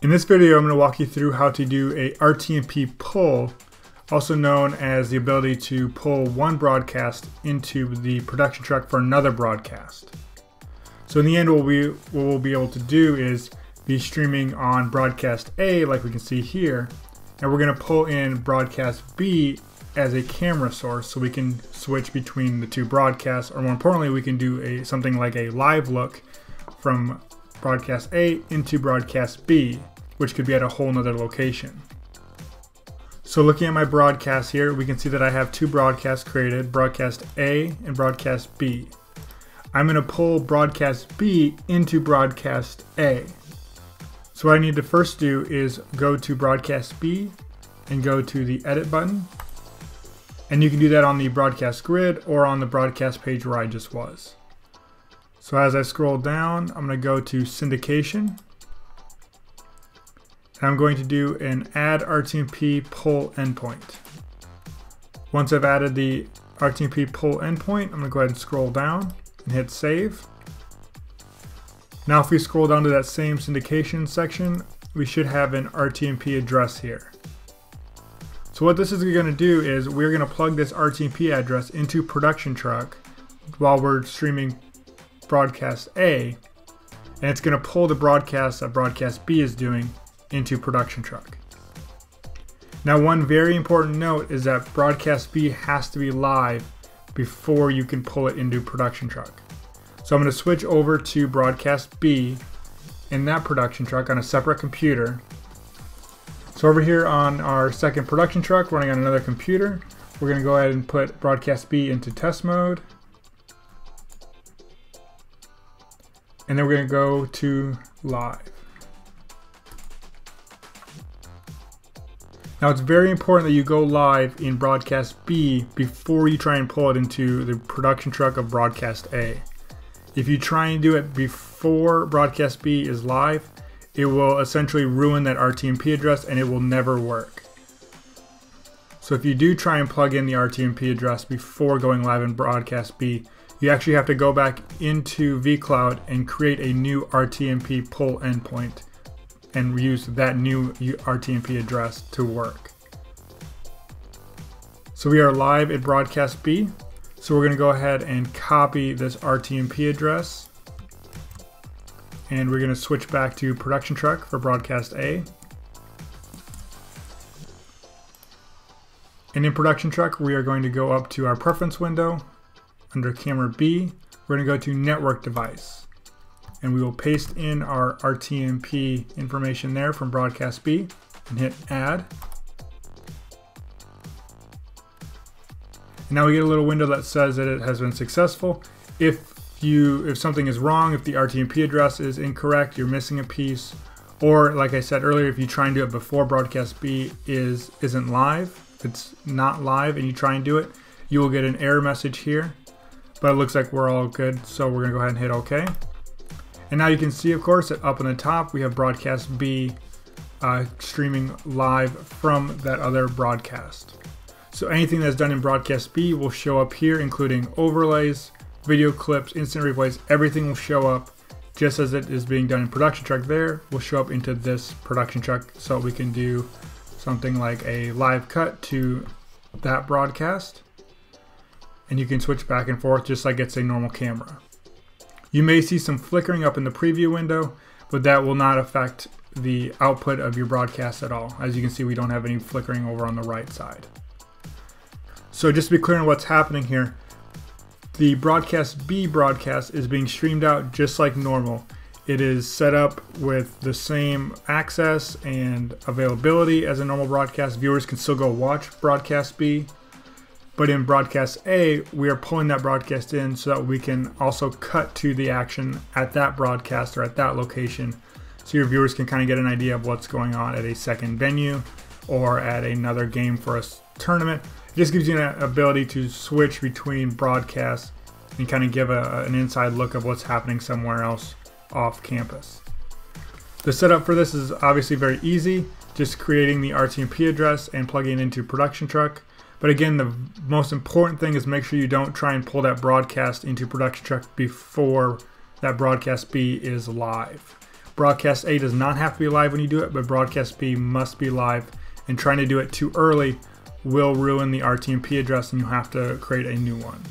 In this video, I'm going to walk you through how to do a RTMP pull, also known as the ability to pull one broadcast into the production truck for another broadcast. So in the end, what, we, what we'll be able to do is be streaming on broadcast A, like we can see here, and we're going to pull in broadcast B as a camera source so we can switch between the two broadcasts, or more importantly, we can do a something like a live look from broadcast A into broadcast B, which could be at a whole nother location. So looking at my broadcast here, we can see that I have two broadcasts created, broadcast A and broadcast B. I'm going to pull broadcast B into broadcast A. So what I need to first do is go to broadcast B and go to the edit button. And you can do that on the broadcast grid or on the broadcast page where I just was. So as I scroll down, I'm going to go to syndication. And I'm going to do an add RTMP pull endpoint. Once I've added the RTMP pull endpoint, I'm going to go ahead and scroll down and hit save. Now if we scroll down to that same syndication section, we should have an RTMP address here. So what this is going to do is we're going to plug this RTMP address into production truck while we're streaming broadcast A, and it's going to pull the broadcast that broadcast B is doing into production truck. Now one very important note is that broadcast B has to be live before you can pull it into production truck. So I'm going to switch over to broadcast B in that production truck on a separate computer. So over here on our second production truck running on another computer, we're going to go ahead and put broadcast B into test mode. and then we're going to go to live. Now it's very important that you go live in broadcast B before you try and pull it into the production truck of broadcast A. If you try and do it before broadcast B is live, it will essentially ruin that RTMP address and it will never work. So if you do try and plug in the RTMP address before going live in broadcast B, you actually have to go back into vCloud and create a new RTMP pull endpoint and use that new RTMP address to work. So we are live at broadcast B. So we're going to go ahead and copy this RTMP address. And we're going to switch back to production truck for broadcast A. And in production truck, we are going to go up to our preference window under camera B, we're going to go to network device. And we will paste in our RTMP information there from broadcast B and hit add. And now we get a little window that says that it has been successful. If you if something is wrong, if the RTMP address is incorrect, you're missing a piece, or like I said earlier, if you try and do it before broadcast B is isn't live, it's not live and you try and do it, you will get an error message here but it looks like we're all good. So we're gonna go ahead and hit okay. And now you can see, of course, that up on the top, we have broadcast B uh, streaming live from that other broadcast. So anything that's done in broadcast B will show up here, including overlays, video clips, instant replays, everything will show up just as it is being done in production truck there will show up into this production truck so we can do something like a live cut to that broadcast and you can switch back and forth just like it's a normal camera. You may see some flickering up in the preview window, but that will not affect the output of your broadcast at all. As you can see, we don't have any flickering over on the right side. So just to be clear on what's happening here, the broadcast B broadcast is being streamed out just like normal. It is set up with the same access and availability as a normal broadcast. Viewers can still go watch broadcast B but in broadcast A, we are pulling that broadcast in so that we can also cut to the action at that broadcast or at that location so your viewers can kind of get an idea of what's going on at a second venue or at another game for a tournament. It just gives you an ability to switch between broadcasts and kind of give a, an inside look of what's happening somewhere else off campus. The setup for this is obviously very easy, just creating the RTMP address and plugging it into production truck. But again, the most important thing is make sure you don't try and pull that broadcast into production truck before that broadcast B is live. Broadcast A does not have to be live when you do it, but broadcast B must be live. And trying to do it too early will ruin the RTMP address and you'll have to create a new one.